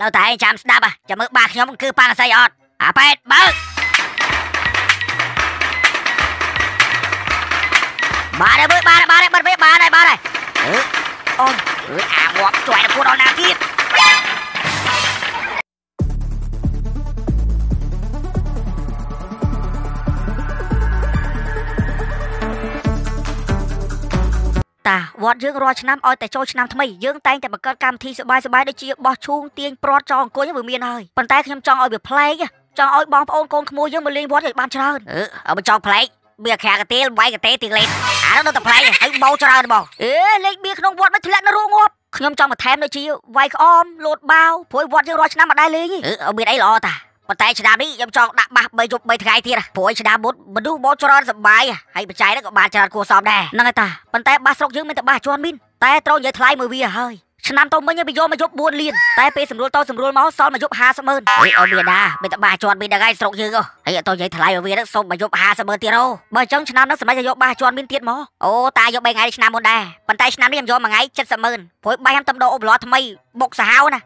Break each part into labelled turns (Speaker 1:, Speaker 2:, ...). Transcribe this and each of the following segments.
Speaker 1: លើតែឯងចាំស្ដាប់ចាំមើលបាខ្ញុំគឺប៉ាំងស្អីអត់អាប៉ែតបើកបានហើយមើលបានហើយបានហើយបាត់វិញបានហើយបានហើយអឺអូនអឺអាងាប់ជួយដល់ពួកដល់ណាទៀត តាវត្តយើងរាល់ឆ្នាំឲ្យតែចូលឆ្នាំថ្មីយើងតែងតែបង្កើតកម្មវិធីសប្បាយសប្បាយដូចជាបោះឈូងទាញព្រាត់ចងអង្គុយវាមានហើយប៉ុន្តែខ្ញុំចង់ឲ្យវាប្លែកចង់ឲ្យបងប្អូនកូនក្មួយយើងមកលេងវត្តឲ្យបានច្រើនអឺឲ្យមកចង់ប្លែកបៀខាកទេលវាយកទេទីលេងអានោះនៅតែប្លែកហើយបោច្រើនបងអេលេងបៀក្នុងវត្តមិនធ្លាក់នៅរូងងាប់ខ្ញុំចង់បន្ថែមដូចជាវាយក្អមលោតបាវព្រោះវត្តយើងរាល់ឆ្នាំមិនដែរលេងអឺមានអីល្អតា ប៉ុន្តែឆ្នាំនេះខ្ញុំចង់ដាក់បាស3យប់3ថ្ងៃទៀតព្រោះឆ្នាំមុនមនុស្សបោច្រើនសបាយហើយបច្ច័យហ្នឹងក៏បានច្រើនគួរសមដែរហ្នឹងហើយតាប៉ុន្តែបាសស្រុកយើងមានតែបាសជន់មីនតែត្រូវនិយាយថ្លៃមួយវាហើយឆ្នាំទៅមិញវាយកមកយប់4លានតែពេលសម្រួលទៅសម្រួលមកសល់មកយប់50ម៉ឺនអីអត់មានណាមានតែបាសជន់មីនហ្នឹងហើយស្រុកយើងហើយអត់ទៅនិយាយថ្លៃឲ្យវាហ្នឹងសុំមកយប់50ម៉ឺនទៀតអូបើអញ្ចឹងឆ្នាំហ្នឹងសម្រាប់យកបាសជន់មីនទៀតមកអូតាយក3ថ្ងៃឆ្នាំមុនដែរប៉ុន្តែឆ្នាំនេះខ្ញុំយកមួយថ្ងៃ70ម៉ឺនព្រោះបាសខ្ញុំតំដោអូប្លត់ថ្មីបុកសាហាវណា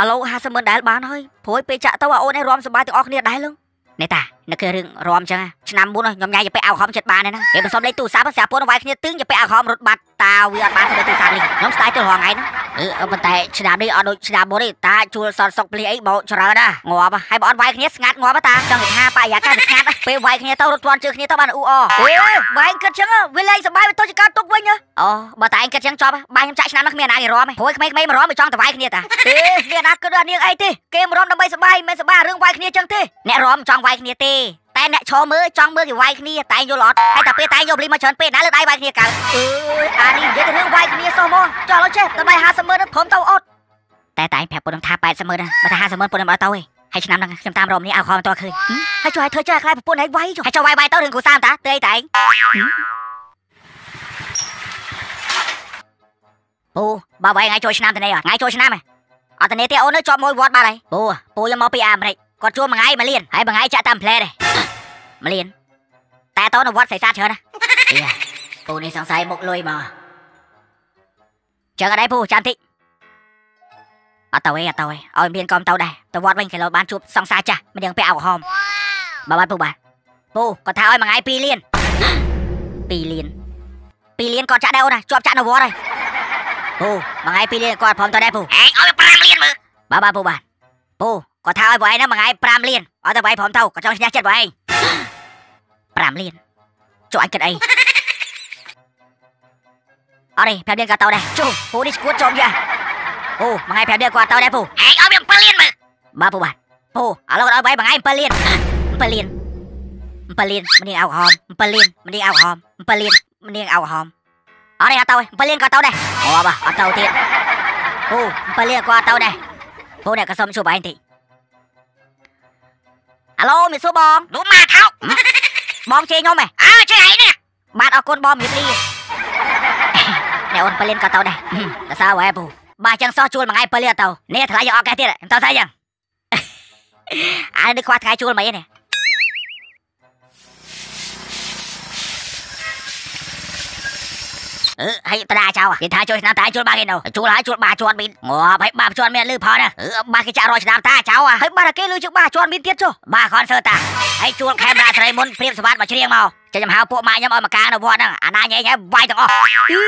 Speaker 1: ឥឡូវ50ម៉ឺនដែលបានហើយព្រួយពេលចាក់ទៅអូនឯងរំសប្បាយទាំងអស់គ្នាដែរលឹងនេះតានៅគឺរឿងរំចឹងឆ្នាំមុនខ្ញុំញ៉ៃទៅពេលអោខំចិត្តបានណាគេមិនសុំលេខទូរស័ព្ទស្រាប់ពួនវាយគ្នាទឹងទៅពេលអោខំរត់បាត់តាវាអត់បានទៅទូរស័ព្ទនេះខ្ញុំស្ដាយទៅរងថ្ងៃហ្នឹងអឺ ប៉ុន្តែឆ្នាំនេះអត់ដូចឆ្នាំមុនទេតាជួលសតសុកភ្លីអីបោច្រើនណាងាប់ហើយបើអត់វាយគ្នាស្ងាត់ងាប់តាចង់ថាបរិយាកាសវាស្ងាត់ពេលវាយគ្នាទៅរត់ទាន់ជើងគ្នាទៅបានអ៊ូអអូយបែងគិតចឹងវាលេងសប្បាយទៅជាការទុកវិញអូបើតែឯងគិតចឹងចប់បាយខ្ញុំចាក់ឆ្នាំនេះគ្មានណាគេរំទេព្រោះក្មេងៗមករំមិនចង់ទៅវាយគ្នាតាអេមានណាគិតដល់នាងអីទេគេមករំដើម្បីសប្បាយមិនសប្បាយរឿងវាយគ្នាចឹងទេអ្នករំចង់វាយគ្នាទេ តែអ្នកឈរមើលចង់មើលគេវាយគ្នាតែយល់អត់ហើយតែពេលតែយកលីមកច្រើនពេកណាលើដៃវាយគ្នាកើតអើយអានេះនិយាយទៅរឿងវាយគ្នាសោះមកចោះលើចេះដើម្បី50ម៉ឺនព្រមទៅអត់តែតែប្រាប់ពុនថា80ម៉ឺនបើថា50ម៉ឺនពុនមិនអត់ទៅទេហើយឆ្នាំហ្នឹងខ្ញុំតាមរំនេះអោខំតឃើញហើយជួយឲ្យធ្វើចេះខ្លាយប្រពន្ធឲ្យវាយចុះហើយចូលវាយវាយទៅរឿងគ្រូសាមតាទៅអីតែឯងពូបើវាយថ្ងៃចូលឆ្នាំទៅនេះថ្ងៃចូលឆ្នាំហ៎អត់ទៅនេះទេអូននៅជាប់មួយវត្តបាត់ហើយពូពូយកមកពីអាមេរិកគាត់ជួលមួយថ្ងៃមួយលានហើយមួយថ្ងៃចាក់តាមផ្លែដែរ មួយលានតែតោនៅវត្តសៃសាច្រើនណាពូនេះសង្ស័យមុខលុយមកចឹងអត់ដែរពូចាំតិចអត់ទៅឯងអត់ទៅឯងឲ្យមានកុំទៅដែរទៅវត្តវិញគេលោបានជួបសង្សារចាស់មិនដឹងពាក់អោហមបាទបាទពូបាទពូគាត់ថាឲ្យមួយថ្ងៃ2លាន2លាន2លានគាត់ចាក់ដែរអូនណាជាប់ចាក់នៅវត្តហើយពូមួយថ្ងៃ2លានគាត់ព្រមទៅដែរពូឯងឲ្យ5លានមើលបាទបាទពូបាទពូគាត់ថាឲ្យបងឯងហ្នឹងមួយថ្ងៃ5លានឲ្យទៅបងឯងព្រមទៅគាត់ចង់ឈ្នះចិត្តបងឯង 5លានចុះអញគិតអីអរេ5លានក៏ទៅដែរចុះពូនេះឈួតចំយ៉ាពូមួយថ្ងៃ5លានគាត់ទៅដែរពូឯងឲ្យវា7លានមើលបាទពូបាទពូឥឡូវគាត់ឲ្យបងឯងមួយថ្ងៃ7លាន7លាន7លានម្នាងអោហម7លានម្នាងអោហម7លានម្នាងអោ ហមអរេអត់ទៅ7លានក៏ទៅដែរអូបាទអត់ទៅទៀតពូ7លានគាត់ទៅដែរពូអ្នកក៏សុំជួបឯងតិចអាឡូមីសួរបងនោះមកថោកបងជេរខ្ញុំហ៎អើជេរឯងនេះបាទអរគុណបងមានលីអ្នកអូនប៉លៀនក៏ទៅដែរដល់សើហ៎ពូបាទចឹងសោះជួលមួយថ្ងៃប៉លៀនទៅនេះថ្លៃយកអត់កែទៀតខ្ញុំទៅស្អីចឹងអានេះខ្វះថ្ងៃជួលមិននេះ អឺហើយបដាចៅគេថាជួយឆ្នាំតាជួយបាគេនៅជួលហើយជួលបាជន់មីនងាប់ហើយបាជន់មានលឺផងណាអឺបាគេចាក់រយឆ្នាំតាចៅហើយបាគេលឺជើងបាជន់មីនទៀតចុះបាខនសើតាហើយជួលខេមរាស្រីមុនព្រៀបសវត្តមកជ្រៀងមកចេញចំហៅពួកម៉ាក់ខ្ញុំឲ្យមកការនៅវត្តហ្នឹងអាណាញ៉ែញ៉ែវាយទាំងអស់អី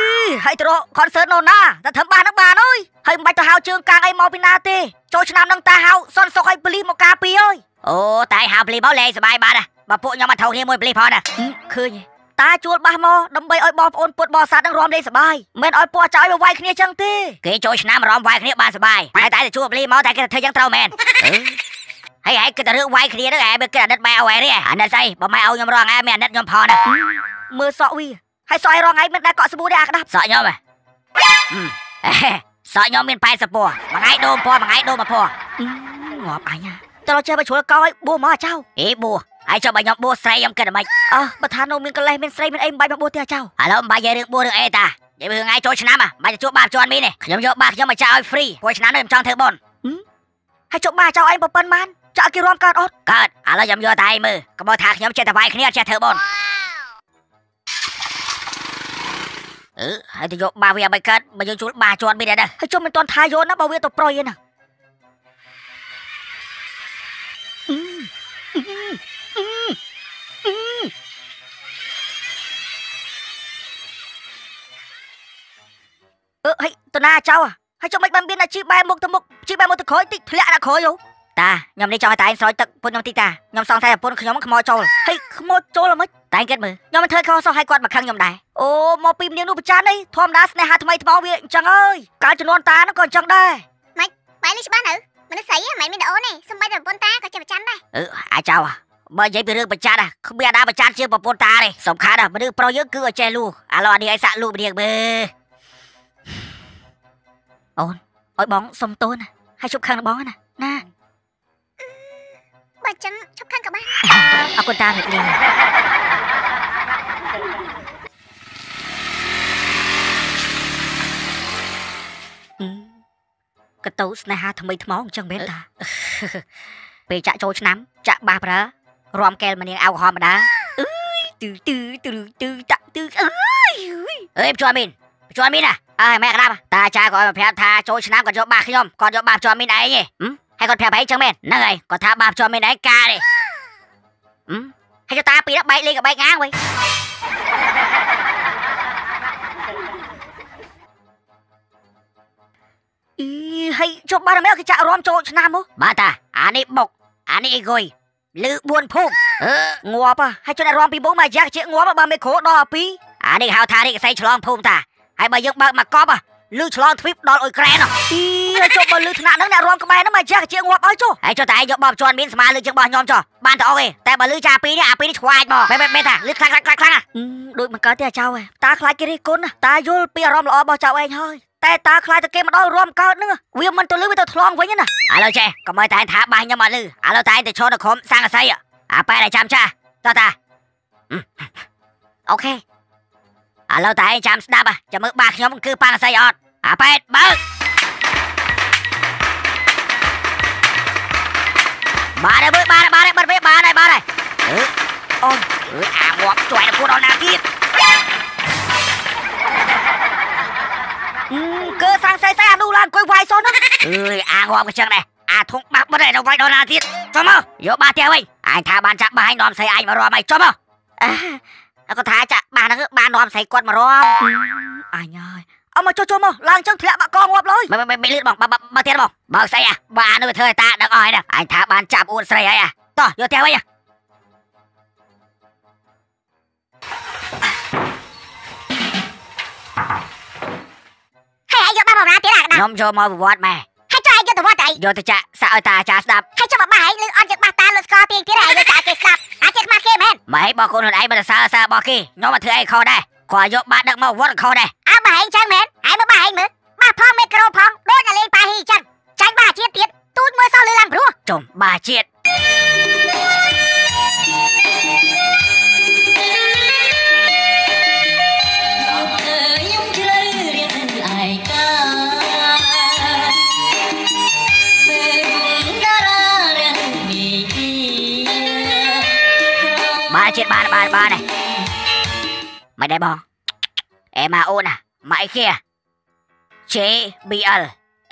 Speaker 1: ហើយត្រោខនសើតនោះណាតែធ្វើបាននឹងបានអើយហើយមិនបាច់ទៅហៅជើងកាងអីមកពីណាទេចូលឆ្នាំនឹងតាហៅសុនសុកឲ្យពលីមកការពីអើយអូតែហៅពលីមកលេងសុបាយបានណាបើពួកខ្ញុំមកថោគ្នាមួយពលីផងណាឃើញ តាជួលបាសមកដើម្បីឲ្យបងប្អូនពុតបរិស័ទនឹងរំលេងសបាយមិនឲ្យពួកចៅឲ្យវាយគ្នាចឹងទេគេចូលឆ្នាំរំវាយគ្នាបានសបាយតែតែជួលបលីមកតែគេធ្វើចឹងត្រូវមែនហើយឯងគិតតែរឿងវាយគ្នាហ្នឹងឯងបើគិតអាណិតម៉ែឲ្យឯងអាណិតស្អីបើម៉ែឲ្យខ្ញុំរងឯងមានអាណិតខ្ញុំផងណាមើលសក់វាហើយសក់ឲ្យរងឯងមិនដែលកក់ស្បួរទេអាក្តាប់សក់ខ្ញុំហ៎សក់ខ្ញុំមាន80ពណ៌មួយថ្ងៃដូមពណ៌មួយថ្ងៃដូមមួយពណ៌ងាប់អញតើចេះបើជ្រុលកោឲ្យបួមកចៅអេបួ ហើយចុះបើខ្ញុំបួស្រីខ្ញុំគិតមិនអើបើថានៅមានកលេសមានស្រីមានអីមិនបាច់មកបួទេចៅឥឡូវមិនបាច់និយាយរឿងបួរឿងអីតានិយាយរឿងថ្ងៃចូលឆ្នាំបាច់ជួបបាបជន់មីនេះខ្ញុំយកបាបខ្ញុំមកចៅឲ្យហ្វ្រីព្រោះឆ្នាំនេះខ្ញុំចង់ធ្វើបុណ្យហើយចុះបាចៅឯងបើប៉ុនបានចាក់គេរំកើតអត់កើតឥឡូវខ្ញុំយកតែឯងមើលកុំមកថាខ្ញុំចេះតែវាយគ្នាចេះធ្វើបុណ្យអឺហើយទៅយកបាវាមិនកើតបើយើងជួលបាជន់មីដែរហើយជុំមិនតន់ថាយកណាបើវាទៅប្រយឯណា ណាចៅហើយចុះមិនបានមានអាជីបែរមុខទៅមុខជីបែរមុខទៅក្រោយតិចធ្លាក់ដល់ក្រោយហូតាខ្ញុំនេះចង់ឲ្យតែឯងស្រោចទឹកពុនខ្ញុំតិចតាខ្ញុំសង្ស័យប្រពន្ធខ្ញុំខ្មោចចូលហើយខ្មោចចូលអីមិនតែគិតមើលខ្ញុំមិនធ្វើខុសសោះឲ្យគាត់មកខឹងខ្ញុំដែរអូមកពីម្នាងនោះប្រច័ននេះធម្មតាស្នេហាថ្មីថ្មោវាអញ្ចឹងអើយកាលជំនាន់តានោះក៏អញ្ចឹងដែរម៉េច
Speaker 2: បែរនេះច្បាស់នៅមនុស្សស្រីហ្មងមានអូនទេសំបីតែប្រពន្ធតាក៏ចេះប្រច័នដែរ
Speaker 1: អឺអាចៅបើនិយាយពីរឿងប្រច័នគ្មានអាណាប្រច័នជាប្រពន្ធតាទេសំខាន់មនុស្សប្រុសយើងគឺអចេះលូឥឡូវអានេះឲ្យសាក់លូម្នាងមើល អូនឲ្យបងសុំទោសណាហើយជប់ខឹងនឹងបងណាណា
Speaker 2: បើចឹងឈប់ខាងក៏បាន
Speaker 1: អរគុណតាមេលីកតោស្នេហាថ្មីថ្មោងអញ្ចឹងមែនតាពេលចាក់ចូលឆ្នាំចាក់បាសប្រើរំកែលម្នាងអោហមម្ដាអើយទឺទឺទឺទឺតាក់ទឺអើយអើយជួមីនជួមីនណា អើយម៉ែក្តាប់តាចាក៏ឲ្យមកប្រាប់ថាចូលឆ្នាំគាត់យកបាសខ្ញុំគាត់យកបាសជួមីនឯងហ៎ហើយគាត់ប្រាប់ឯងចឹងមែនហ្នឹងហើយគាត់ថាបាសជួមីនឯងការទេហឹមហើយចុះតាពី đó បែកលេងក៏បែកងាងវិញអីហើយចុះបានមែនគេចាក់រំចូលឆ្នាំមកបាទតាអានេះបុកអានេះអីគុយលឺ4ភូមិអឺងាប់ហ៎ហើយចុះអ្នករំពីបងមកយ៉ាក់ជាងាប់ហ៎បើមេក្រូដល់អាពីរអានេះហៅថានេះកសែឆ្លងភូមិតា ហើយបើយើងបើកមកកប់ហ៎លឺឆ្លងទ្វីបដល់អ៊ុយក្រែនហ៎អីហើយចុះបើលឺថ្នាក់ហ្នឹងអ្នករំក្បែរហ្នឹងមកយ៉ាក់ជាងាប់អើយចុះហើយចុះតែឯងយកបបជន់មានស្មាលឺជាងរបស់ខ្ញុំចុះបានតែអស់ទេតែបើលឺចាអាពីរនេះអាពីរនេះឆ្វាយមកមែនមែនថាលឺខ្លាំងខ្លាំងខ្លាំងហ៎ដូចមិនកើតទេអាចៅហ៎តាខ្លាចគេរិះគន់ណាតាយល់ពីអារម្មណ៍ល្អរបស់ចៅឯងហើយតែតាខ្លាចតែគេមកដល់រួមកើតហ្នឹងវាមិនទៅលឺវាទៅឆ្លងវិញណាឥឡូវចេះកុំឲ្យតែថាបាសខ្ញុំអត់លឺឥឡូវតែទៅឈរនៅក្រុមសង្កសីអាប៉ែដែលចាំចាស់តោះតាអូខេ ឥឡូវតែចាំស្ដាប់ចាំមើលបាសខ្ញុំគឺប៉ាងសីអត់អាប៉ែបើកបានហើយបានហើយបានហើយបានហើយបានហើយបានហើយអឺអូនអឺអាងាប់ជួយដល់គូដល់ណាទៀតគឺសាំងសៃសៃអានោះឡើងអង្គុយវាយសូនហ្នឹងអើយអាងាប់ក៏ចឹងដែរអាធុងបាក់បិទឯនៅវាយដល់ណាទៀតចុះមកយកបាសទៀតវិញអញថាបានចាក់បាសឲ្យនាំស្រីអញមករំឲ្យចុះមកអើ គាត់ថាចាក់បាសហ្នឹងបាននាំស្រីគាត់មករំអញហើយអមកចុះចុះមកឡើងចឹងធ្លាក់បាក់កងាប់លើយមិនមិនលឿនបងបើបើទៀតបងបើស្អីអាបានោះធ្វើឲ្យតាដឹងអស់ហើយណាអញថាបានចាប់អួនស្រីហើយអាតោះយកទៀតវិញ
Speaker 2: ហើយឯងយកបាសមកណាទៀតអាក្តា
Speaker 1: ខ្ញុំចូលមកប្រវត្តិម៉ែ
Speaker 2: ហើយចុះឯងយក ទៅវត្តអី
Speaker 1: យកទៅចាក់សាក់ឲ្យតាអាចារ្យស្ដាប់
Speaker 2: ហើយចុះមកបាសឯងលឺអត់យកបាសតាលឺស្គាល់ទៀងទៀតឯងយកចាក់គេស្ដាប់អាចចេះខ្មាស់គេមែន
Speaker 1: ម៉ែបងកូនខ្លួនឯងមិនសើសើរបស់គេខ្ញុំមកធ្វើអីខុសដែរគាត់យកបាតដឹកមកវត្តខុសដែរ
Speaker 2: អើបាសឯងចឹងមែនហើយមើលបាសឯងមើលបាសផងមីក្រូផងដូចតែលេងប៉ាហ៊ីចឹងចាញ់បាសជាតិទៀតទូចមួយសោះលឺឡើងព្រោះ
Speaker 1: ចំបាជាតិ បានបានបានដែរមិនដែរបងអេម៉ាអូនណាម៉ៃ kia JBL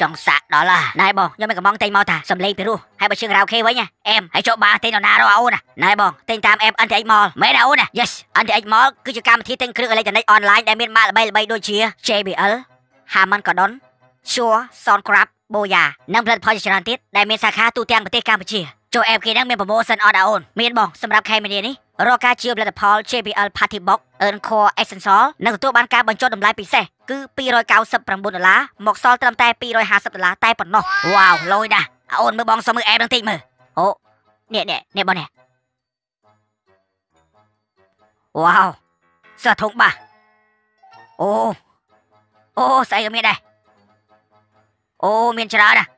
Speaker 1: ចង់សាក់ដល់ឡាណែបងខ្ញុំមិនកំងតែងមកថាសំលេងពីរោះហើយបើជើងរ៉ាវខេវិញអែមហើយចូលបាទិញនរណារកអូនណាណែបងទិញតាមអែម NTX Mall មែនណាអូនណា Yes NTX Mall គឺជាកម្មវិធីទិញគ្រឿងអេឡិចត្រូនិកអនឡាញដែលមានម៉ាកល្បីៗដូចជា JBL Harman Kardon Shure Soundcraft Boya និងផលិតផលជាច្រើនទៀតដែលមានសាខាទូទាំងប្រទេសកម្ពុជាចូលអែមគេហ្នឹងមាន promotion អត់ដែរអូនមានបងសម្រាប់ខែមីនានេះ រកការជាផលិតផល JBL Party Box Earn Core Essential និងទទួលបានការបញ្ចុះតម្លៃពិសេសគឺ299ដុល្លារមកសល់ត្រឹមតែ250ដុល្លារតែប៉ុណ្ណោះវ៉ាវលយណាស់អូនមើលបងសុំមើលអែបនឹងតិចមើលអូនេះនេះនេះបងនេះវ៉ាវសើធំបាស់អូអូស្អីក៏មានដែរអូមានច្រើនណាស់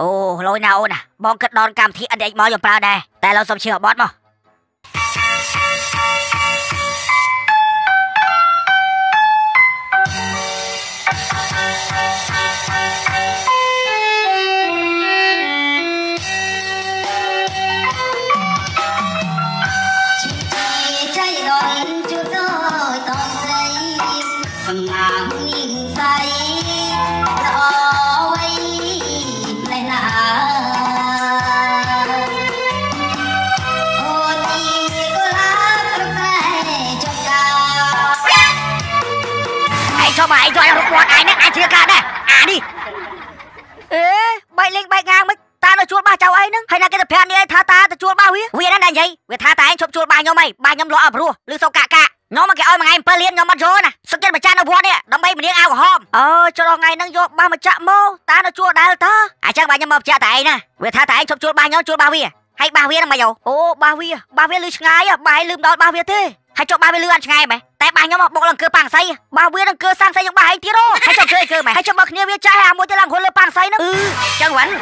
Speaker 1: អូលយណាអូនណាបងគិតដល់កម្មវិធីអន្តរជាតិមកខ្ញុំប្រើដែរតែឡើយសុំឈឺអបត់មក វត្តឯងហ្នឹងអាចជ្រៀកើតដែរអានេះ
Speaker 3: អេបែកលេងបែកងាងមិនតានៅជួលបាសចៅអីហ្នឹងហើយណាគេទៅប្រាប់នេះឲ្យថាតាទៅជួលបាសវា
Speaker 1: វាហ្នឹងណានិយាយវាថាតែឯងឈប់ជួលបាសខ្ញុំអីបាសខ្ញុំលក់អត់ព្រោះឬសូកាកាខ្ញុំមកគេឲ្យមួយថ្ងៃ7លានខ្ញុំអត់យកណាសឹកចិត្តម្ចាស់នៅវត្តនេះដើម្បីមនាងអាវក្រហម
Speaker 3: អើចុះដល់ថ្ងៃហ្នឹងយកបាសមកចាក់មកតានៅជួលដែលតា
Speaker 1: អញ្ចឹងបាសខ្ញុំមកចាក់តែឯងណាវាថាតែឯងឈប់ជួលបាសខ្ញុំជួលបាសវាហើយបាសវាហ្នឹងមកយក
Speaker 3: អូបាសវាបាសវាលឺឆ្ងាយហ៎បាយលឺមិនដល់បាសវាទេ
Speaker 1: ហើយចុះបាសវាលឺអត់ឆ្ងាយមែន តែបាសខ្ញុំមកបុកឡើងគឺប៉ាំងសៃ
Speaker 3: បាសវានឹងគឺសាំងស្អីយ៉ាងបាសឯងទៀតអូ
Speaker 1: ហើយចុះជួយគឺមែន
Speaker 3: ហើយចុះបើគ្នាវាចាស់ហើយអាមួយទៅឡើងខ្លួនលើប៉ាំងស្អីហ្នឹង
Speaker 1: អឺចឹងវ៉ាន់